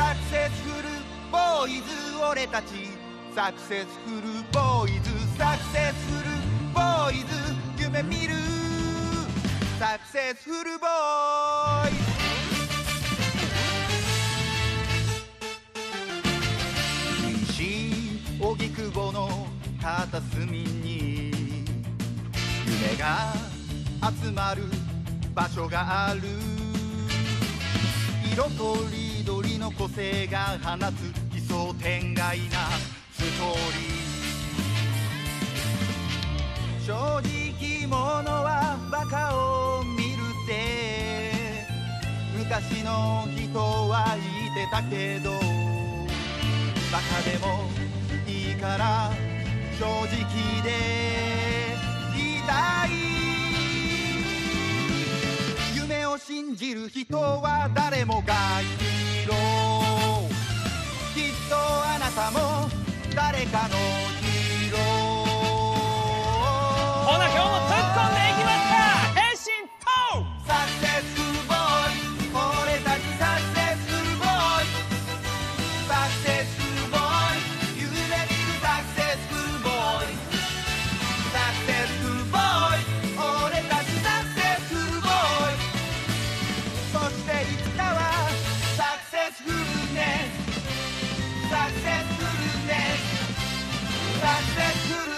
サクセスフルボーイズ俺たちサクセスフルボーイズサクセスフルボーイズ夢見るサクセスフルボーイズ西荻窪の片隅に夢が集まる場所がある色とりどりの個性が放つ奇想天外なストーリー。正直者はバカを見るって昔の人は言ってたけど。バカでもいいから正直で。いたい。夢を信じる人は誰もがヒーたも誰かのスサクセスフ